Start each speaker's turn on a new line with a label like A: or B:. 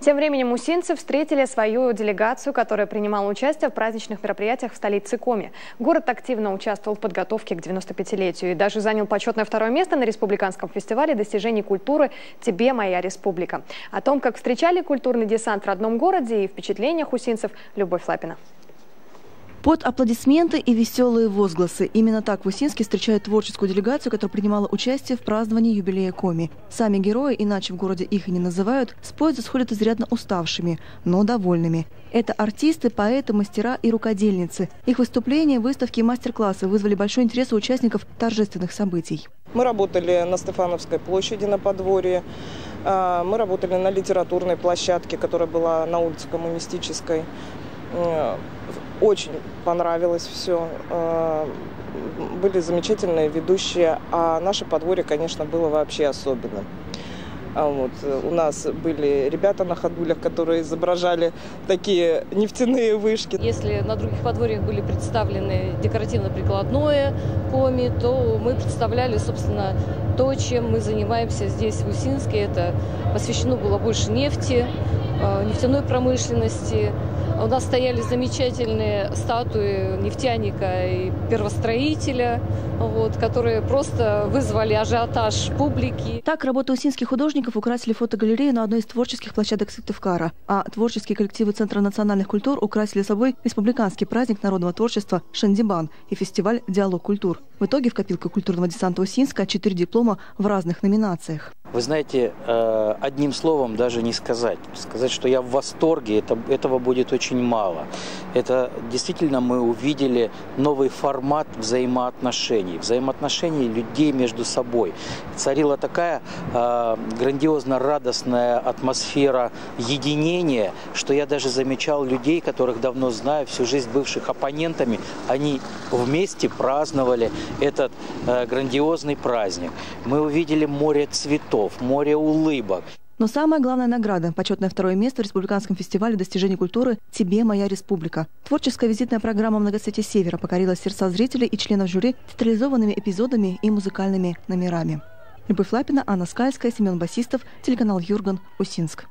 A: Тем временем усинцы встретили свою делегацию, которая принимала участие в праздничных мероприятиях в столице Коми. Город активно участвовал в подготовке к 95-летию и даже занял почетное второе место на республиканском фестивале достижений культуры «Тебе, моя республика». О том, как встречали культурный десант в родном городе и впечатлениях усинцев, Любовь Лапина.
B: Под аплодисменты и веселые возгласы. Именно так в Усинске встречают творческую делегацию, которая принимала участие в праздновании юбилея Коми. Сами герои, иначе в городе их и не называют, с поезда сходят изрядно уставшими, но довольными. Это артисты, поэты, мастера и рукодельницы. Их выступления, выставки и мастер-классы вызвали большой интерес у участников торжественных событий.
C: Мы работали на Стефановской площади на подворье. А, мы работали на литературной площадке, которая была на улице Коммунистической. Э, очень понравилось все. Э, были замечательные ведущие, а наше подворье, конечно, было вообще особенным. А вот. У нас были ребята на ходулях, которые изображали такие нефтяные вышки.
D: Если на других подворьях были представлены декоративно-прикладное коми, то мы представляли, собственно, то, чем мы занимаемся здесь, в Усинске. Это посвящено было больше нефти, э, нефтяной промышленности, у нас стояли замечательные статуи нефтяника и первостроителя, вот, которые просто вызвали ажиотаж публики.
B: Так, работы усинских художников украсили фотогалерею на одной из творческих площадок Сыктывкара, а творческие коллективы Центра национальных культур украсили собой республиканский праздник народного творчества «Шандибан» и фестиваль «Диалог культур». В итоге в копилку культурного десанта Усинска четыре диплома в разных номинациях.
E: Вы знаете, э, одним словом даже не сказать. Сказать, что я в восторге, это, этого будет очень мало. Это действительно мы увидели новый формат взаимоотношений, взаимоотношений людей между собой. Царила такая э, грандиозно радостная атмосфера единения, что я даже замечал людей, которых давно знаю, всю жизнь бывших оппонентами, они вместе праздновали этот э, грандиозный праздник. Мы увидели море цветов, море улыбок.
B: Но самая главная награда – почетное второе место в Республиканском фестивале достижений культуры «Тебе, моя республика». Творческая визитная программа «Многоцветие Севера» покорила сердца зрителей и членов жюри театрализованными эпизодами и музыкальными номерами. Любовь Лапина, Анна Скальская, Семен Басистов, телеканал Юрган, Усинск.